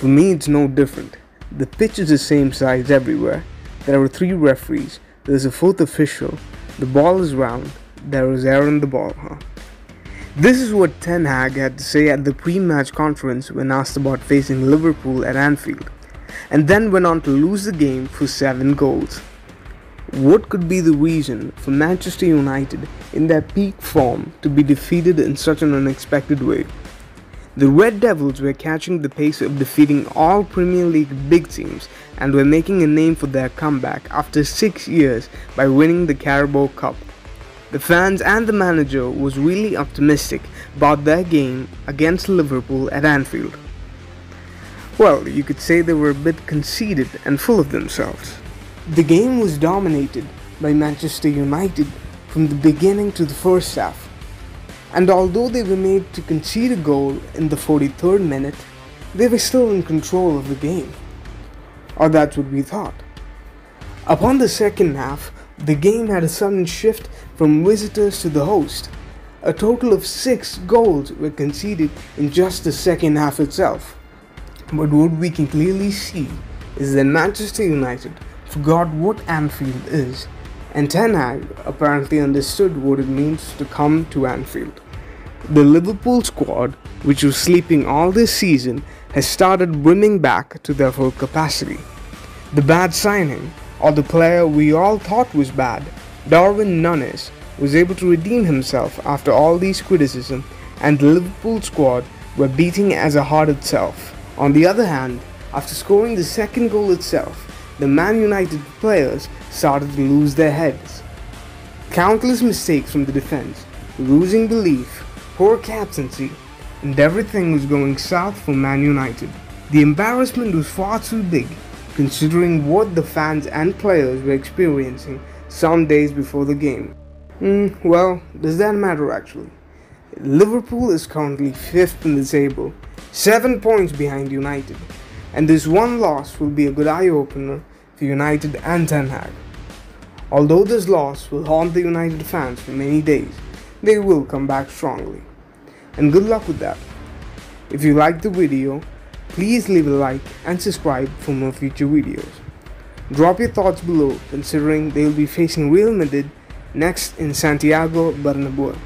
For me, it's no different. The pitch is the same size everywhere. There are three referees, there's a fourth official, the ball is round, there is air in the ball, huh? This is what Ten Hag had to say at the pre match conference when asked about facing Liverpool at Anfield, and then went on to lose the game for 7 goals. What could be the reason for Manchester United in their peak form to be defeated in such an unexpected way? The Red Devils were catching the pace of defeating all Premier League big teams and were making a name for their comeback after 6 years by winning the Carabao Cup. The fans and the manager was really optimistic about their game against Liverpool at Anfield. Well, you could say they were a bit conceited and full of themselves. The game was dominated by Manchester United from the beginning to the first half. And although they were made to concede a goal in the 43rd minute, they were still in control of the game. Or that's what we thought. Upon the second half, the game had a sudden shift from visitors to the host. A total of six goals were conceded in just the second half itself. But what we can clearly see is that Manchester United forgot what Anfield is, and Ten Hag apparently understood what it means to come to Anfield. The Liverpool squad, which was sleeping all this season, has started brimming back to their full capacity. The bad signing, or the player we all thought was bad, Darwin Nunez, was able to redeem himself after all these criticism, and the Liverpool squad were beating as a heart itself. On the other hand, after scoring the second goal itself, the Man United players started to lose their heads. Countless mistakes from the defense, losing belief, poor captaincy, and everything was going south for Man United. The embarrassment was far too big considering what the fans and players were experiencing some days before the game. Mm, well, does that matter actually? Liverpool is currently 5th in the table, 7 points behind United, and this one loss will be a good eye opener for United and Ten Hag. Although this loss will haunt the United fans for many days, they will come back strongly. And good luck with that. If you liked the video, please leave a like and subscribe for more future videos. Drop your thoughts below considering they will be facing Real Madrid next in Santiago Bernabeu.